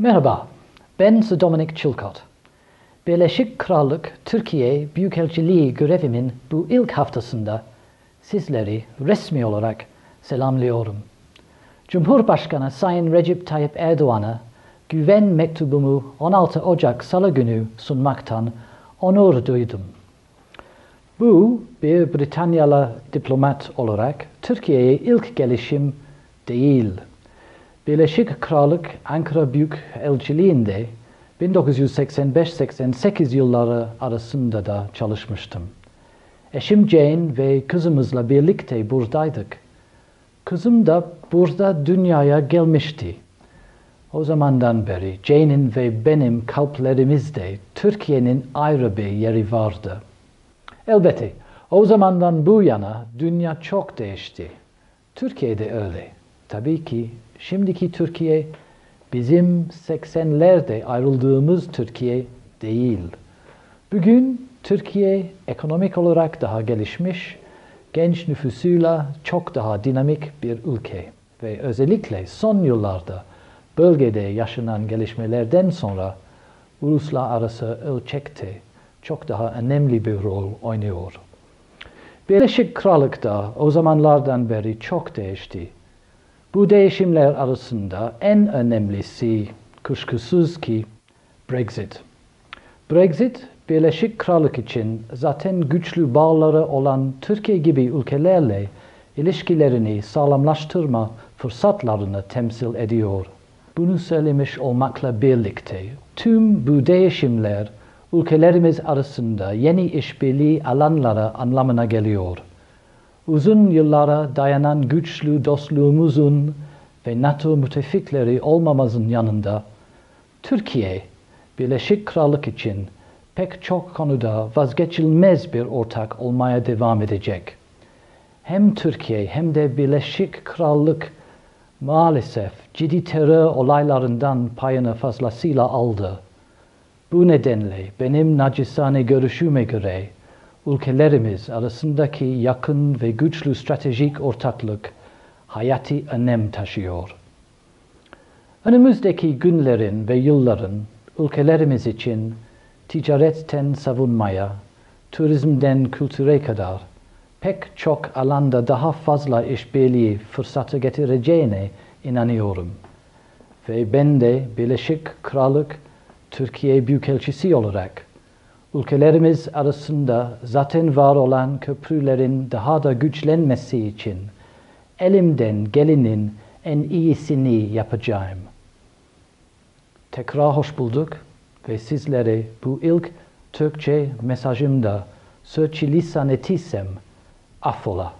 Merhaba, ben Sir Dominic Chilcott. Birleşik Krallık Türkiye Büyükelçiliği görevimin bu ilk haftasında sizleri resmi olarak selamlıyorum. Cumhurbaşkanı Sayın Recep Tayyip Erdoğan'a güven mektubumu 16 Ocak Salı günü sunmaktan onur duydum. Bu bir Britanyalı diplomat olarak Türkiye'ye ilk gelişim değil. Birleşik Krallık Ankara Büyükelçiliğinde 1985-88 yılları arasında da çalışmıştım. Eşim Jane ve kızımızla birlikte buradaydık. Kızım da burada dünyaya gelmişti. O zamandan beri Jane'in ve benim kalplerimizde Türkiye'nin ayrı bir yeri vardı. Elbette o zamandan bu yana dünya çok değişti. Türkiye'de öyle. Tabii ki şimdiki Türkiye bizim 80'lerde ayrıldığımız Türkiye değil. Bugün Türkiye ekonomik olarak daha gelişmiş, genç nüfusuyla çok daha dinamik bir ülke ve özellikle son yıllarda bölgede yaşanan gelişmelerden sonra uluslararası ölçekte çok daha önemli bir rol oynuyor. Birleşik Krallık'ta o zamanlardan beri çok değişti. Bu değişimler arasında en önemlisi kuşkusuz ki Brexit. Brexit, Birleşik Krallık için zaten güçlü bağları olan Türkiye gibi ülkelerle ilişkilerini sağlamlaştırma fırsatlarını temsil ediyor. Bunu söylemiş olmakla birlikte tüm bu değişimler ülkelerimiz arasında yeni işbirliği alanları anlamına geliyor. Uzun yıllara dayanan güçlü dostluğumuzun ve NATO müttefikleri olmamızın yanında Türkiye, Birleşik Krallık için pek çok konuda vazgeçilmez bir ortak olmaya devam edecek. Hem Türkiye hem de Birleşik Krallık maalesef ciddi terör olaylarından payını fazlasıyla aldı. Bu nedenle benim nacizane görüşüme göre ülkelerimiz arasındaki yakın ve güçlü stratejik ortaklık hayati önem taşıyor. Önümüzdeki günlerin ve yılların ülkelerimiz için ticaretten savunmaya, turizmden kültüre kadar pek çok alanda daha fazla işbirliği fırsatı getireceğine inanıyorum. Ve ben de Birleşik Krallık Türkiye Büyükelçisi olarak ülkelerimiz arasında zaten var olan köprülerin daha da güçlenmesi için elimden gelenin en iyisini yapacağım. Tekrar hoş bulduk ve sizlere bu ilk Türkçe mesajımda sürçülisan etiysem affola.